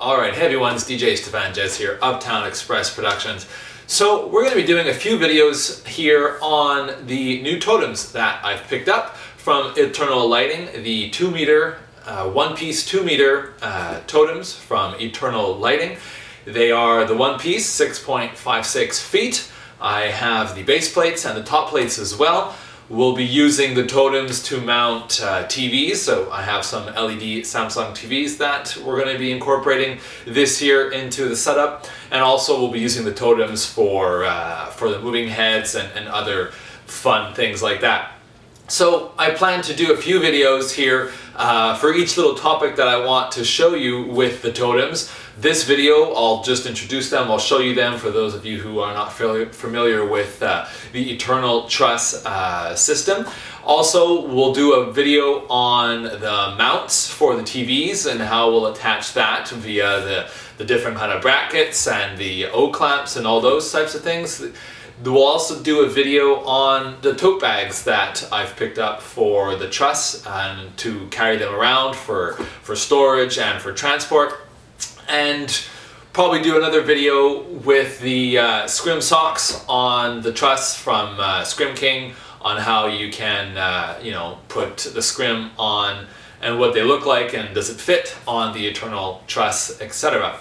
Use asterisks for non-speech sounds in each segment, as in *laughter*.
Alright, hey everyone, it's DJ Stefan Jez here, Uptown Xpress Productions. So we're going to be doing a few videos here on the new totems that I've picked up from Eternal Lighting, the 2 meter, uh, one piece 2 meter uh, totems from Eternal Lighting. They are the one piece, 6.56 feet. I have the base plates and the top plates as well. We'll be using the totems to mount uh, TVs, so I have some LED Samsung TVs that we're going to be incorporating this year into the setup, and also we'll be using the totems for, uh, for the moving heads and, and other fun things like that. So I plan to do a few videos here uh, for each little topic that I want to show you with the totems. This video, I'll just introduce them, I'll show you them for those of you who are not familiar with uh, the Eternal Truss uh, system. Also, we'll do a video on the mounts for the TVs and how we'll attach that via the, the different kind of brackets and the O-clamps and all those types of things. We'll also do a video on the tote bags that I've picked up for the truss and to carry them around for, for storage and for transport. And probably do another video with the uh, scrim socks on the truss from uh, Scrim King on how you can, uh, you know, put the scrim on and what they look like and does it fit on the Eternal Truss, etc.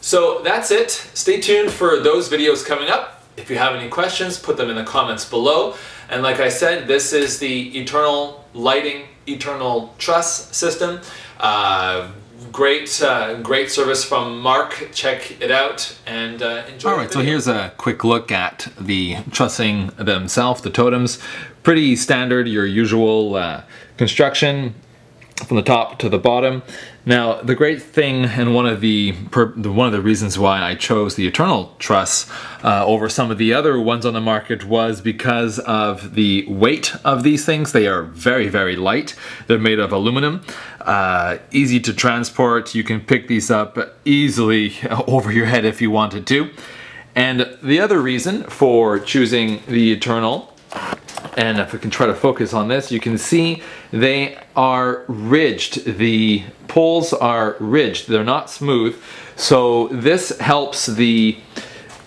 So that's it. Stay tuned for those videos coming up. If you have any questions, put them in the comments below. And like I said, this is the Eternal Lighting Eternal Truss system. Uh, great, uh, great service from Mark. Check it out and uh, enjoy. All right, so here's a quick look at the trussing themselves, the totems. Pretty standard, your usual uh, construction from the top to the bottom. Now, the great thing and one of the, one of the reasons why I chose the Eternal Truss uh, over some of the other ones on the market was because of the weight of these things. They are very, very light. They're made of aluminum, uh, easy to transport. You can pick these up easily *laughs* over your head if you wanted to. And the other reason for choosing the Eternal and if we can try to focus on this, you can see they are ridged. The poles are ridged, they're not smooth. So this helps the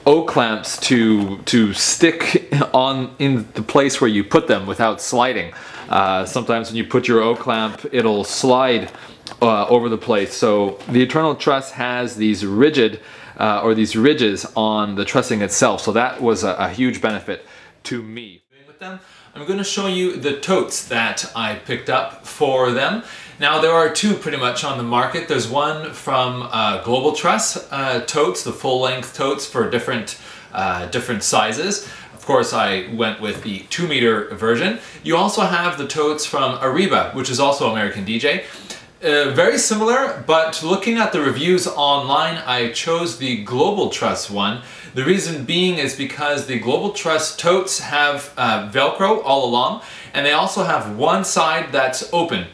O-clamps to, to stick on in the place where you put them without sliding. Uh, sometimes when you put your O-clamp, it'll slide uh, over the place. So the Eternal Truss has these rigid uh, or these ridges on the trussing itself. So that was a, a huge benefit to me. Them, I'm going to show you the totes that I picked up for them. Now there are two pretty much on the market. There's one from uh, Global Truss uh, totes, the full length totes for different, uh, different sizes. Of course, I went with the two meter version. You also have the totes from Ariba, which is also American DJ. Uh, very similar, but looking at the reviews online, I chose the Global Truss one. The reason being is because the Global Truss totes have uh, Velcro all along, and they also have one side that's open.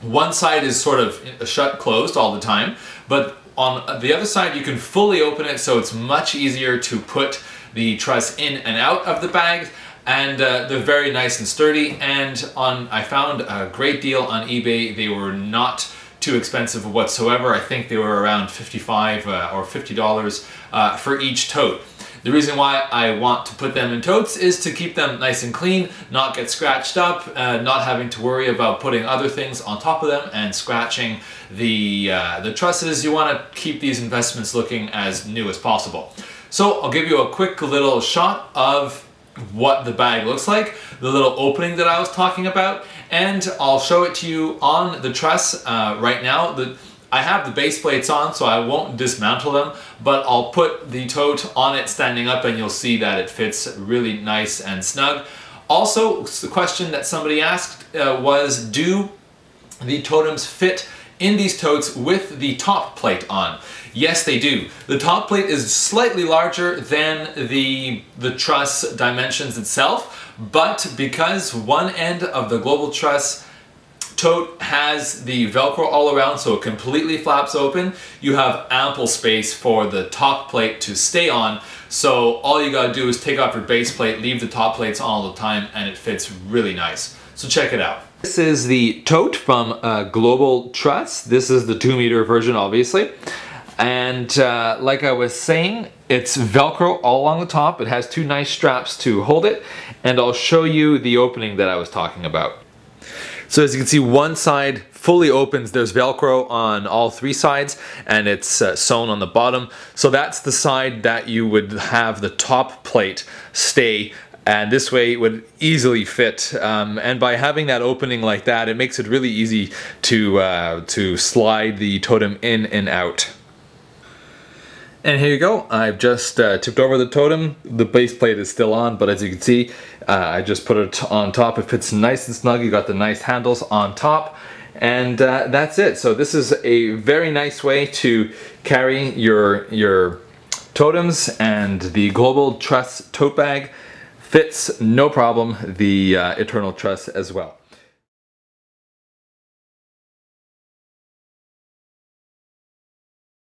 One side is sort of shut closed all the time, but on the other side you can fully open it so it's much easier to put the truss in and out of the bag and uh, they're very nice and sturdy and on I found a great deal on eBay they were not too expensive whatsoever I think they were around 55 uh, or $50 uh, for each tote the reason why I want to put them in totes is to keep them nice and clean, not get scratched up, uh, not having to worry about putting other things on top of them and scratching the, uh, the trusses. You want to keep these investments looking as new as possible. So I'll give you a quick little shot of what the bag looks like, the little opening that I was talking about, and I'll show it to you on the truss uh, right now. The, I have the base plates on, so I won't dismantle them, but I'll put the tote on it standing up and you'll see that it fits really nice and snug. Also, the question that somebody asked uh, was, do the totems fit in these totes with the top plate on? Yes, they do. The top plate is slightly larger than the, the truss dimensions itself, but because one end of the Global Truss tote has the Velcro all around so it completely flaps open, you have ample space for the top plate to stay on. So all you gotta do is take off your base plate, leave the top plates on all the time, and it fits really nice. So check it out. This is the tote from uh, Global Truss. This is the two meter version, obviously. And uh, like I was saying, it's Velcro all along the top. It has two nice straps to hold it. And I'll show you the opening that I was talking about. So as you can see, one side fully opens. There's Velcro on all three sides and it's uh, sewn on the bottom. So that's the side that you would have the top plate stay and this way it would easily fit um, and by having that opening like that it makes it really easy to uh, to slide the totem in and out and here you go. I've just uh, tipped over the totem. The base plate is still on but as you can see uh, I just put it on top. It fits nice and snug. You got the nice handles on top. And uh, that's it. So this is a very nice way to carry your your totems and the global truss tote bag. Fits no problem. The uh, Eternal Truss as well.